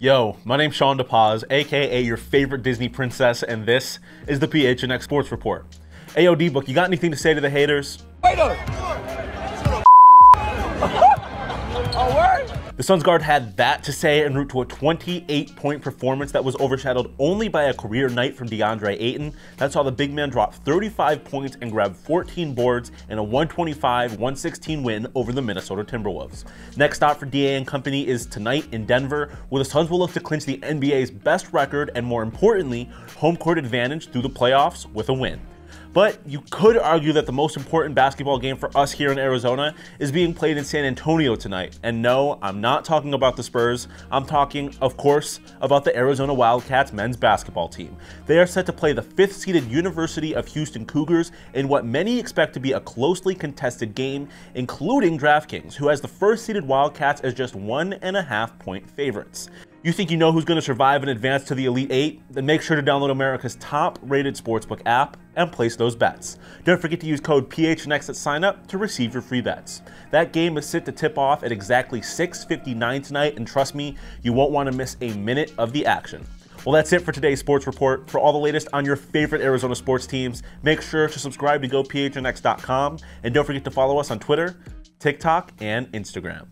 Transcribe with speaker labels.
Speaker 1: Yo, my name's Shawn DePaz, aka your favorite Disney princess, and this is the PHNX Sports Report. AOD book, you got anything to say to the haters?
Speaker 2: Wait
Speaker 1: The Suns guard had that to say en route to a 28 point performance that was overshadowed only by a career night from DeAndre Ayton that saw the big man drop 35 points and grab 14 boards in a 125 116 win over the Minnesota Timberwolves. Next stop for DA and company is tonight in Denver, where the Suns will look to clinch the NBA's best record and, more importantly, home court advantage through the playoffs with a win. But you could argue that the most important basketball game for us here in Arizona is being played in San Antonio tonight. And no, I'm not talking about the Spurs. I'm talking, of course, about the Arizona Wildcats men's basketball team. They are set to play the fifth seeded University of Houston Cougars in what many expect to be a closely contested game, including DraftKings, who has the first seeded Wildcats as just one and a half point favorites. You think you know who's going to survive and advance to the Elite Eight? Then make sure to download America's top rated sportsbook app and place those bets. Don't forget to use code PHNX at signup to receive your free bets. That game is set to tip off at exactly 6.59 tonight, and trust me, you won't want to miss a minute of the action. Well, that's it for today's sports report. For all the latest on your favorite Arizona sports teams, make sure to subscribe to GoPHNX.com and don't forget to follow us on Twitter, TikTok, and Instagram.